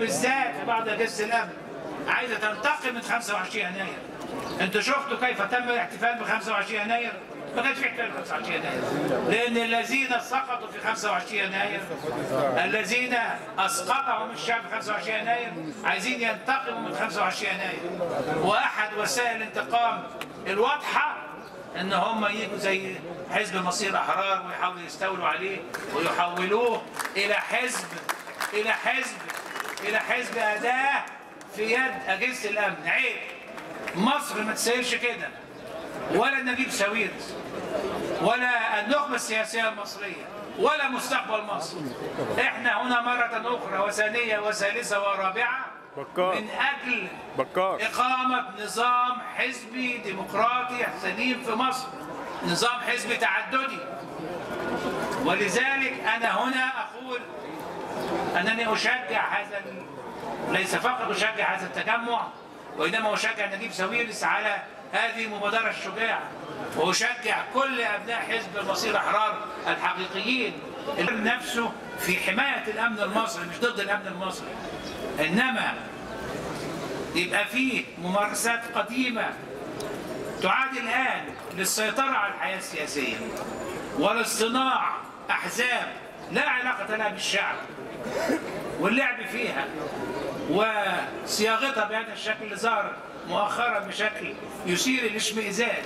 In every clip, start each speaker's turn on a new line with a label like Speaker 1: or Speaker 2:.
Speaker 1: بالذات في بعض أجهزة الامن عايزة تنتقم من 25 يناير. أنتوا شفتوا كيف تم الاحتفال ب 25 يناير؟ ما كانش في احتفال ب 25 يناير. لأن الذين سقطوا في 25 يناير الذين أسقطهم الشعب في 25 يناير عايزين ينتقموا من 25 يناير. وأحد وسائل الانتقام الواضحة إن هم يجوا زي حزب مصير احرار ويحاولوا يستولوا عليه ويحولوه إلى حزب إلى حزب إلى حزب أداة في يد أجهزة الأمن. عيب. مصر ما تسيرش كده. ولا نجيب ساويرس ولا النخبة السياسية المصرية ولا مستقبل مصر. إحنا هنا مرة أخرى وثانية وثالثة ورابعة
Speaker 2: بكار.
Speaker 1: من أجل
Speaker 2: بكار.
Speaker 1: إقامة نظام حزبي ديمقراطي سليم في مصر. نظام حزبي تعددي. ولذلك أنا هنا أقول أنني أشجع هذا ليس فقط أشجع هذا التجمع وإنما أشجع نجيب ساويرس على هذه المبادرة الشجاعة وأشجع كل أبناء حزب المصير أحرار الحقيقيين نفسه في حماية الأمن المصري مش ضد الأمن المصري. إنما يبقى فيه ممارسات قديمة تعاد الآن للسيطرة على الحياة السياسية ولاصطناع أحزاب لا علاقة لها بالشعب واللعب فيها وصياغتها بهذا الشكل اللي ظهر مؤخرا بشكل يثير الاشمئزاز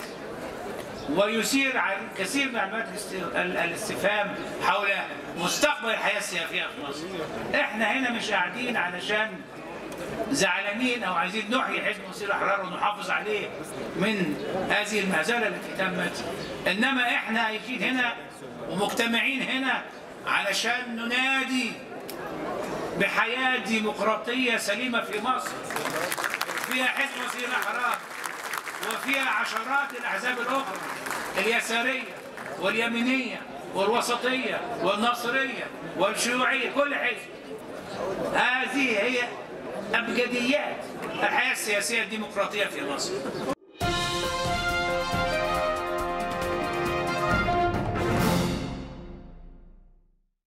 Speaker 1: ويثير كثير من علامات الاست- ال- الاستفهام حول مستقبل الحياة السياسية في مصر. إحنا هنا مش قاعدين علشان زعلانين أو عايزين نحيي حزب مصير الاحرار ونحافظ عليه من هذه المهزلة التي تمت إنما إحنا عايشين هنا ومجتمعين هنا علشان ننادي بحياة ديمقراطية سليمة في مصر فيها حزب مصير الاحرار وفيها عشرات الأحزاب الأخرى اليسارية واليمينية والوسطية والناصريه والشيوعية كل حزب. هذه هي أبجديات الحياة السياسية الديمقراطية في مصر.